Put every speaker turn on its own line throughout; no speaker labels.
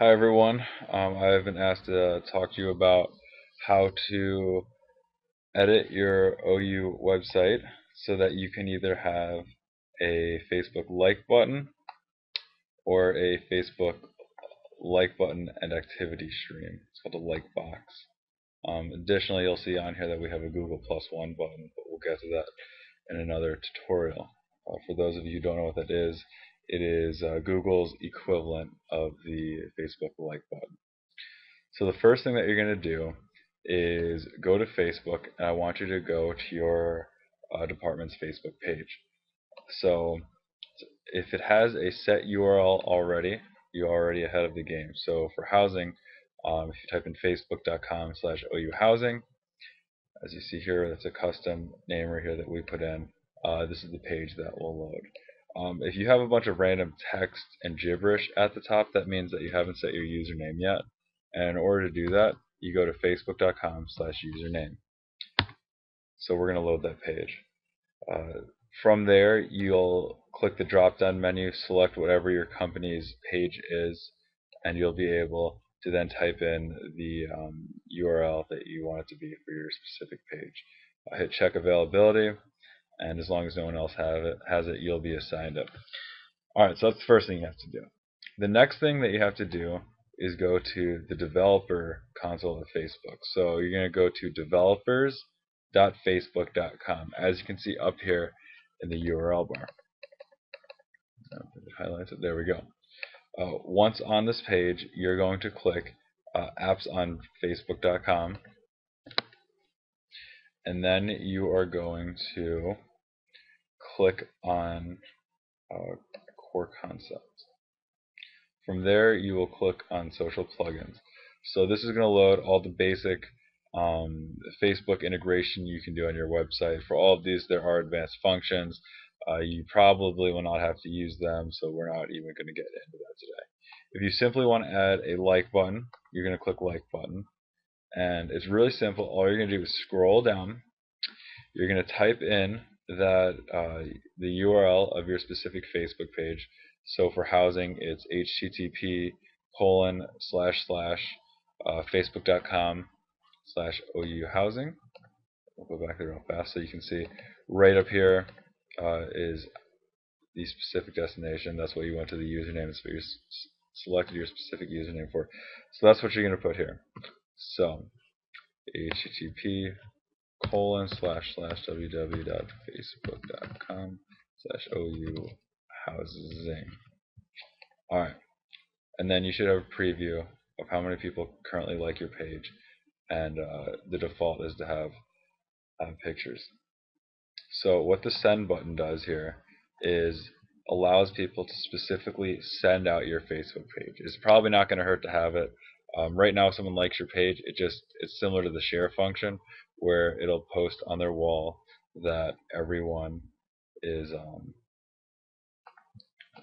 Hi everyone, um, I have been asked to talk to you about how to edit your OU website so that you can either have a Facebook like button or a Facebook like button and activity stream. It's called a like box. Um, additionally, you'll see on here that we have a Google plus one button, but we'll get to that in another tutorial. Uh, for those of you who don't know what that is, it is uh, Google's equivalent of the Facebook like button. So the first thing that you're going to do is go to Facebook and I want you to go to your uh, department's Facebook page. So if it has a set URL already, you're already ahead of the game. So for housing, um, if you type in facebook.com slash ouhousing, as you see here, that's a custom name right here that we put in. Uh, this is the page that will load. Um, if you have a bunch of random text and gibberish at the top, that means that you haven't set your username yet. And in order to do that, you go to facebook.com slash username. So we're going to load that page. Uh, from there, you'll click the drop-down menu, select whatever your company's page is, and you'll be able to then type in the um, URL that you want it to be for your specific page. I hit check availability, and as long as no one else have it, has it, you'll be assigned it. Alright, so that's the first thing you have to do. The next thing that you have to do is go to the developer console of Facebook. So you're going to go to developers.facebook.com as you can see up here in the URL bar. Highlights it. There we go. Uh, once on this page, you're going to click uh, apps on facebook.com and then you are going to click on uh, core Concepts. From there, you will click on social plugins. So this is going to load all the basic um, Facebook integration you can do on your website. For all of these, there are advanced functions. Uh, you probably will not have to use them, so we're not even going to get into that today. If you simply want to add a like button, you're going to click like button. And it's really simple. All you're going to do is scroll down. You're going to type in that uh, the URL of your specific Facebook page. So for housing, it's http colon slash slash uh, facebook.com slash ou housing. We'll go back there real fast so you can see right up here uh, is the specific destination. That's what you went to the username. That's what you selected your specific username for. So that's what you're going to put here. So http colon slash slash www.facebook.com slash ou housing. Alright. And then you should have a preview of how many people currently like your page. And uh, the default is to have uh, pictures. So what the send button does here is allows people to specifically send out your Facebook page. It's probably not going to hurt to have it. Um, right now, if someone likes your page, it just it's similar to the share function, where it'll post on their wall that everyone is um,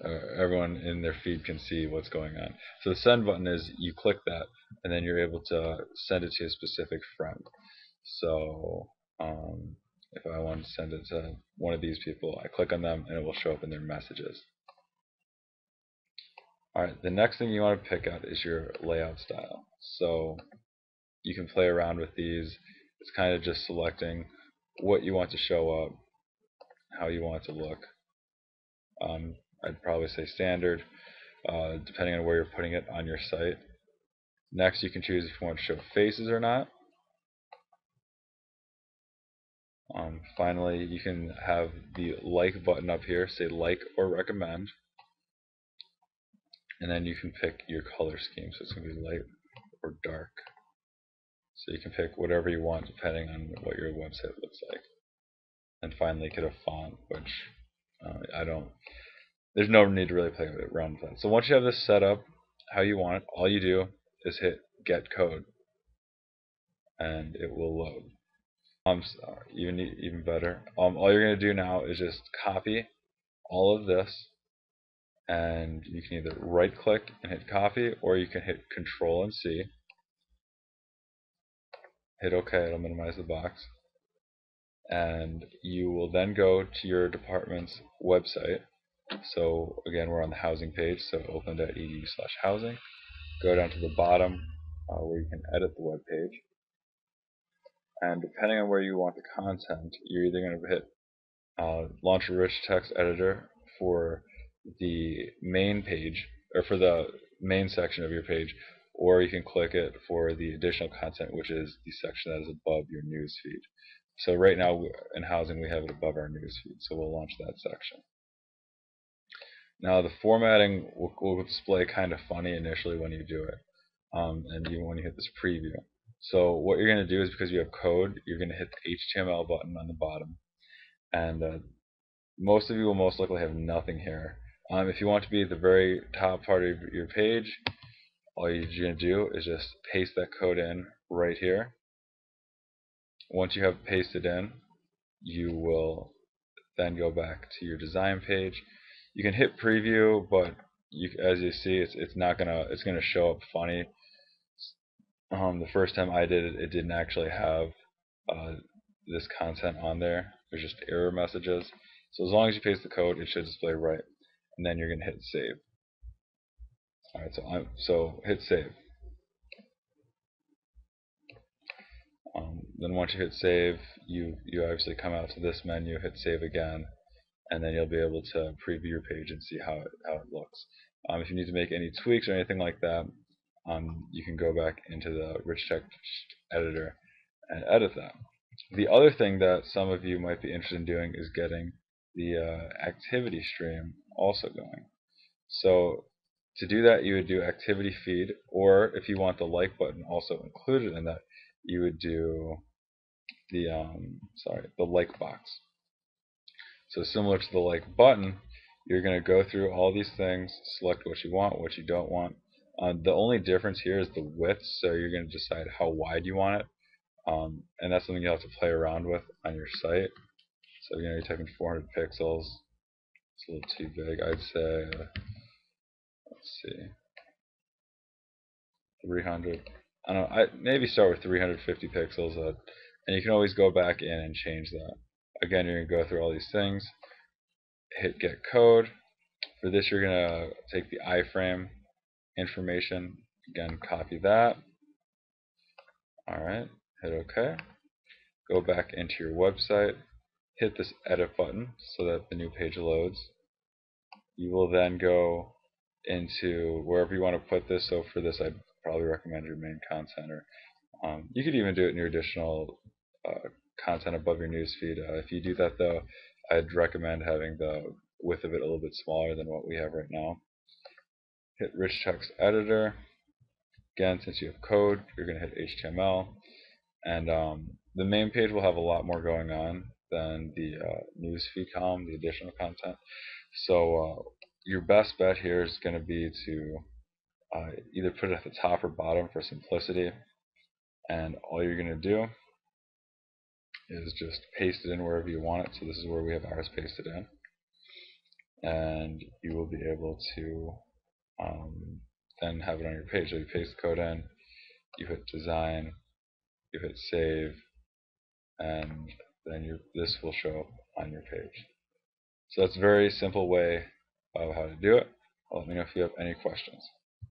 uh, everyone in their feed can see what's going on. So the send button is you click that and then you're able to send it to a specific friend. So um, if I want to send it to one of these people, I click on them and it will show up in their messages. Alright, the next thing you want to pick out is your layout style. So you can play around with these. It's kind of just selecting what you want to show up, how you want it to look. Um, I'd probably say standard, uh, depending on where you're putting it on your site. Next, you can choose if you want to show faces or not. Um, finally, you can have the like button up here, say like or recommend. And then you can pick your color scheme, so it's going to be light or dark. So you can pick whatever you want depending on what your website looks like. And finally, get a font, which uh, I don't there's no need to really play around with that. So once you have this set up how you want it, all you do is hit get code and it will load. Um, even even better. Um, all you're going to do now is just copy all of this and you can either right click and hit copy or you can hit control and C hit OK it'll minimize the box and you will then go to your department's website so again, we're on the housing page, so oakland.edu slash housing. go down to the bottom uh, where you can edit the web page. And depending on where you want the content, you're either going to hit uh, launch a rich text editor for the main page, or for the main section of your page, or you can click it for the additional content, which is the section that is above your news feed. So right now in housing we have it above our news feed, so we'll launch that section. Now the formatting will, will display kind of funny initially when you do it, um, and even when you hit this preview. So what you're going to do is because you have code, you're going to hit the HTML button on the bottom, and uh, most of you will most likely have nothing here. Um, if you want to be at the very top part of your page, all you're going to do is just paste that code in right here. Once you have pasted in, you will then go back to your design page. You can hit preview, but you, as you see, it's it's not gonna it's gonna show up funny. Um, the first time I did it, it didn't actually have uh, this content on there. There's just error messages. So as long as you paste the code, it should display right, and then you're gonna hit save. Alright, so I'm, so hit save. Um, then once you hit save, you you obviously come out to this menu, hit save again, and then you'll be able to preview your page and see how it how it looks. Um, if you need to make any tweaks or anything like that, um, you can go back into the rich text editor and edit that. The other thing that some of you might be interested in doing is getting the uh, activity stream also going. So to do that, you would do activity feed, or if you want the like button also included in that, you would do the um, sorry the like box. So similar to the like button, you're going to go through all these things, select what you want, what you don't want. Uh, the only difference here is the width, so you're going to decide how wide you want it, um, and that's something you have to play around with on your site. So you know, you're typing 400 pixels. It's a little too big. I'd say. See. 300. I don't know. I maybe start with 350 pixels, uh, and you can always go back in and change that. Again, you're gonna go through all these things. Hit get code. For this, you're gonna take the iframe information. Again, copy that. All right. Hit OK. Go back into your website. Hit this edit button so that the new page loads. You will then go into wherever you want to put this. So for this, I'd probably recommend your main content, or um, you could even do it in your additional uh, content above your newsfeed. Uh, if you do that though, I'd recommend having the width of it a little bit smaller than what we have right now. Hit Rich Text Editor. Again, since you have code, you're going to hit HTML. And um, the main page will have a lot more going on than the uh, newsfeed column, the additional content. So uh, your best bet here is going to be to uh, either put it at the top or bottom for simplicity. And all you're going to do is just paste it in wherever you want it. So this is where we have ours pasted in. And you will be able to um, then have it on your page. So you paste the code in, you hit design, you hit save, and then your, this will show up on your page. So that's a very simple way of how to do it. Let me know if you have any questions.